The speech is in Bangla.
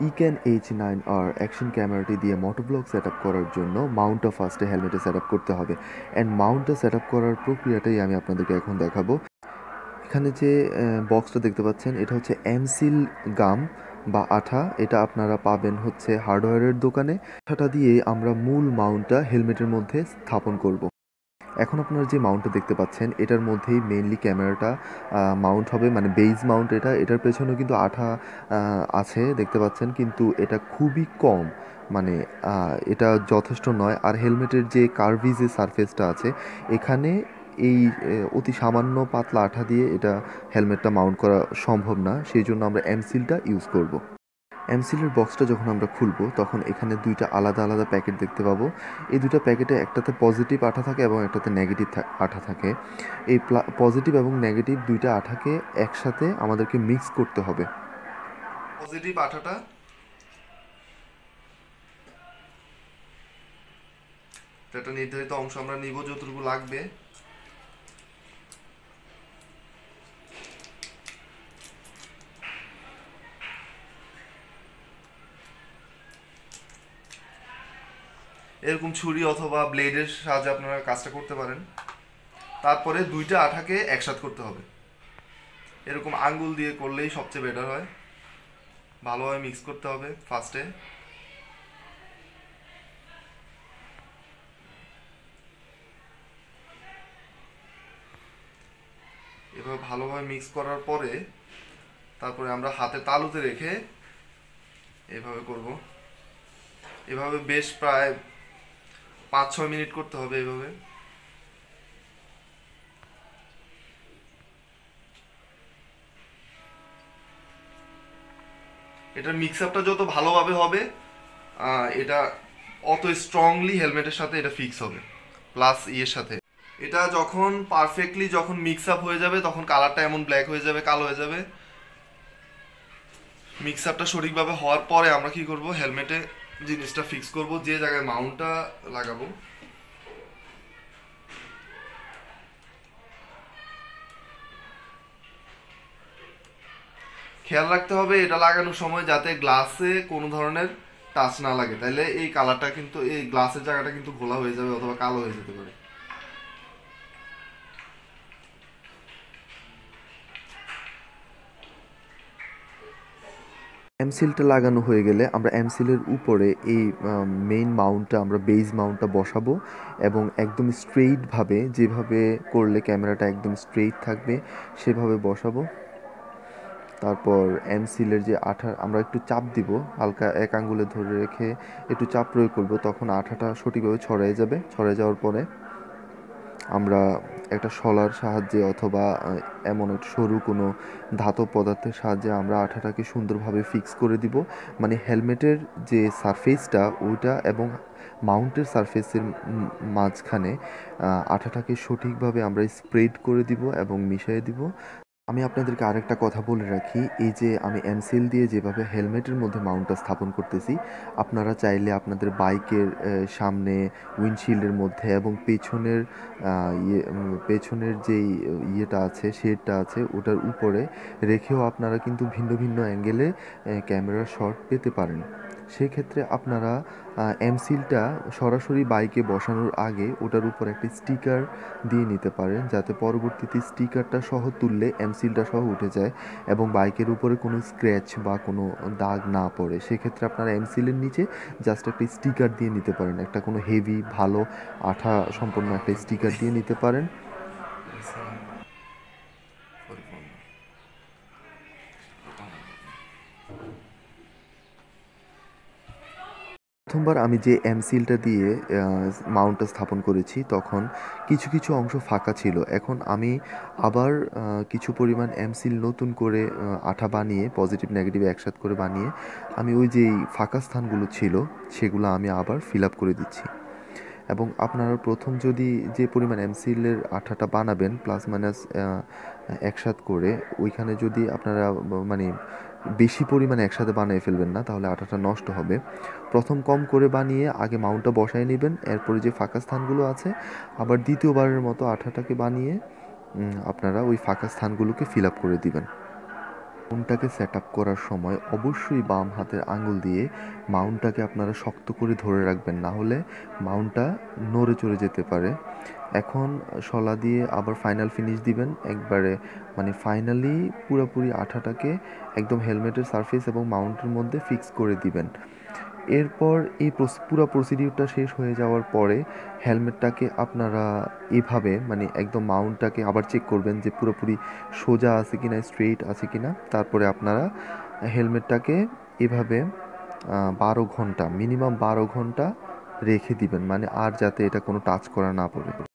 EKEN H nine R action ক্যামেরাটি দিয়ে মোটোব্লগ সেট আপ করার জন্য মাউন্টটা ফার্স্টে হেলমেটে সেট আপ করতে হবে। অ্যান্ড মাউন্টটা সেট আপ করার প্রক্রিয়াটাই আমি আপনাদেরকে এখন দেখাবো। এখানে যে বক্সটা দেখতে পাচ্ছেন, এটা হচ্ছে এমসিল গাম বা আঠা। এটা আপনারা পাবেন হচ্ছে হার্ডওয়্যারের দোকানে। আঠাটা দিয়ে আমরা মূল মাউন্টটা হেলমেটের মধ্যে স্থাপন করব। এখন আপনারা যে মাউন্টটা দেখতে পাচ্ছেন, এটার মধ্যেই মেইনলি ক্যামেরাটা মাউন্ট হবে মানে বেইজ মাউন্ট এটা। এটার পেছনেও কিন্তু আঠা আছে, দেখতে পাচ্ছেন, কিন্তু এটা খুবই কম। মানে এটা যথেষ্ট নয়। আর হেলমেটের যে কার্ভি যে সারফেসটা আছে, এখানে এই অতি সামান্য পাতলা আঠা দিয়ে এটা হেলমেটটা মাউন্ট করা সম্ভব না। সেই জন্য আমরা এমসিলটা ইউজ করব। এমসিলের বক্সটা যখন আমরা খুলবো, তখন এখানে দুইটা আলাদা আলাদা প্যাকেট দেখতে পাবো। এই দুটো প্যাকেটে একটাতে পজিটিভ আঠা থাকে এবং একটাতে নেগেটিভ আঠা থাকে। এই পজিটিভ এবং নেগেটিভ দুইটা আঠাকে একসাথে আমাদেরকে মিক্স করতে হবে। পজিটিভ আঠাটা একটা নির্ধারিত অংশ আমরা নিব যতটুকু লাগবে। এরকম ছুরি অথবা ব্লেডের সাহায্যে আপনারা কাজটা করতে পারেন। তারপরে দুইটা আঠাকে একসাথ করতে হবে। এরকম আঙ্গুল দিয়ে করলেই সবচেয়ে বেটার হয়। ভালোভাবে মিক্স করতে হবে ফার্স্টে এভাবে ভালোভাবে মিক্স করার পরে তারপরে আমরা হাতে তালুতে রেখে এভাবে করব। এভাবে বেশ প্রায় পাঁচ ছয় মিনিট করতে হবে এভাবে। এটার মিক্স আপটা যত ভালোভাবে হবে এটা অত স্ট্রংলি হেলমেটের সাথে এটা ফিক্স হবে প্লাস ইয়ের সাথে। এটা যখন পারফেক্টলি যখন মিক্স আপ হয়ে যাবে, তখন কালারটা এমন ব্ল্যাক হয়ে যাবে, কালো হয়ে যাবে। মিক্স আপটা সঠিকভাবে হওয়ার পরে আমরা কি করব হেলমেটে জিনিসটা ফিক্স করব, যে জায়গায় মাউন্টটা লাগাবো। খেয়াল রাখতে হবে, এটা লাগানোর সময় যাতে গ্লাসে কোনো ধরনের টাচ না লাগে। তাইলে এই কালারটা কিন্তু, এই গ্লাসের জায়গাটা কিন্তু ঘোলা হয়ে যাবে অথবা কালো হয়ে যেতে পারে। এমসিলটা লাগানো হয়ে গেলে আমরা এমসিলের উপরে এই মেইন মাউন্টটা আমরা বেজ মাউন্টটা বসাবো এবং একদম স্ট্রেইটভাবে যেভাবে করলে ক্যামেরাটা একদম স্ট্রেইট থাকবে, সেভাবে বসাবো। তারপর এমসিলের যে আঠা, আমরা একটু চাপ দিব, হালকা এক আঙ্গুলে ধরে রেখে একটু চাপ প্রয়োগ করব, তখন আঠাটা সঠিকভাবে ছড়াই যাবে ছড়াই যাওয়ার পরে আমরা একটা শলার সাহায্যে অথবা এমন এক সরু কোনো ধাতব পদার্থের সাহায্যে আমরা আঠাটাকে সুন্দরভাবে ফিক্স করে দিব। মানে হেলমেটের যে সারফেসটা ওইটা এবং মাউন্টের সারফেসের মাঝখানে আঠাটাকে সঠিকভাবে আমরা স্প্রেড করে দিব এবং মিশিয়ে দিব। আমি আপনাদেরকে আরেকটা কথা বলে রাখি, এই যে আমি এমসিল দিয়ে যেভাবে হেলমেটের মধ্যে মাউন্টটা স্থাপন করতেছি, আপনারা চাইলে আপনাদের বাইকের সামনে উইন্ডশিল্ডের মধ্যে এবং পেছনের ইয়ে পেছনের যেই ইয়েটা আছে, শেডটা আছে, ওটার উপরে রেখেও আপনারা কিন্তু ভিন্ন ভিন্ন অ্যাঙ্গেলে ক্যামেরার শট পেতে পারেন। সেক্ষেত্রে আপনারা এমসিলটা সরাসরি বাইকে বসানোর আগে ওটার উপর একটি স্টিকার দিয়ে নিতে পারেন, যাতে পরবর্তীতে স্টিকারটা সহ তুললে এমসিলটা সহ উঠে যায় এবং বাইকের উপরে কোনো স্ক্র্যাচ বা কোনো দাগ না পড়ে। সেক্ষেত্রে আপনারা এমসিলের নিচে জাস্ট একটা স্টিকার দিয়ে নিতে পারেন। একটা কোনো হেভি ভালো আঠা সম্পন্ন একটা স্টিকার দিয়ে নিতে পারেন। প্রথমবার আমি যে এমসিলটা দিয়ে মাউন্টটা স্থাপন করেছি, তখন কিছু কিছু অংশ ফাঁকা ছিল। এখন আমি আবার কিছু পরিমাণ এমসিল নতুন করে আঠা বানিয়ে পজিটিভ নেগেটিভ একসাথ করে বানিয়ে, আমি ওই যে ফাঁকা স্থানগুলো ছিল, সেগুলো আমি আবার ফিল আপ করে দিচ্ছি। এবং আপনারা প্রথম যদি যে পরিমাণ এমসিলের আঠাটা বানাবেন প্লাস মাইনাস একসাথ করে, ওইখানে যদি আপনারা মানে বেশি পরিমাণে একসাথে বানিয়ে ফেলবেন না, তাহলে আঠাটা নষ্ট হবে। প্রথম কম করে বানিয়ে আগে মাউন্টটা বসায় নেবেন, এরপরে যে ফাঁকা স্থানগুলো আছে, আবার দ্বিতীয়বারের মতো আঠাটাকে বানিয়ে আপনারা ওই ফাঁকা স্থানগুলোকে ফিল আপ করে দিবেন। মাউন্টটাকে সেট আপ করার সময় অবশ্যই বাম হাতের আঙুল দিয়ে মাউন্টটাকে আপনারা শক্ত করে ধরে রাখবেন, না হলে মাউন্টটা নড়ে চড়ে যেতে পারে। এখন শলা দিয়ে আবার ফাইনাল ফিনিশ দিবেন। একবারে মানে ফাইনালি পুরোপুরি আঠাটাকে একদম হেলমেটের সারফেস এবং মাউন্টের মধ্যে ফিক্স করে দিবেন। এরপর এই পুরো প্রসিডিউরটা শেষ হয়ে যাওয়ার পরে হেলমেটটাকে আপনারা এভাবে মানে একদম মাউন্টটাকে আবার চেক করবেন যে পুরোপুরি সোজা আছে কি না স্ট্রেইট আছে কি না তারপরে আপনারা হেলমেটটাকে এভাবে বারো ঘণ্টা মিনিমাম বারো ঘণ্টা রেখে দিবেন। মানে আর যাতে এটা কোনো টাচ করা না পড়ে।